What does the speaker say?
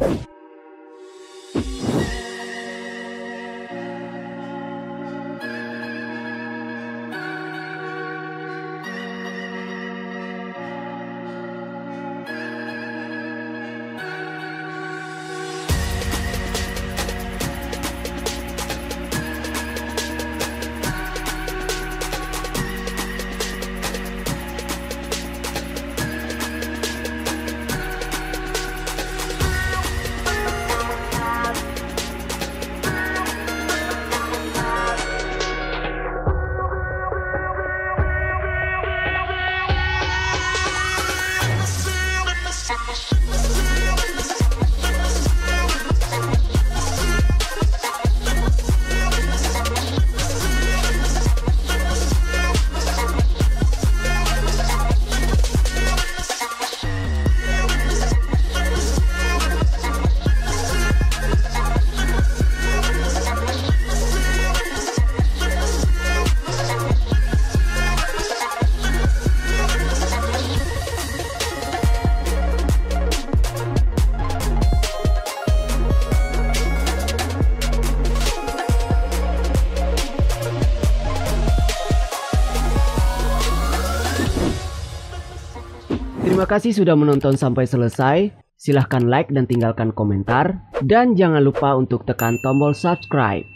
you Terima kasih sudah menonton sampai selesai. Silahkan like dan tinggalkan komentar. Dan jangan lupa untuk tekan tombol subscribe.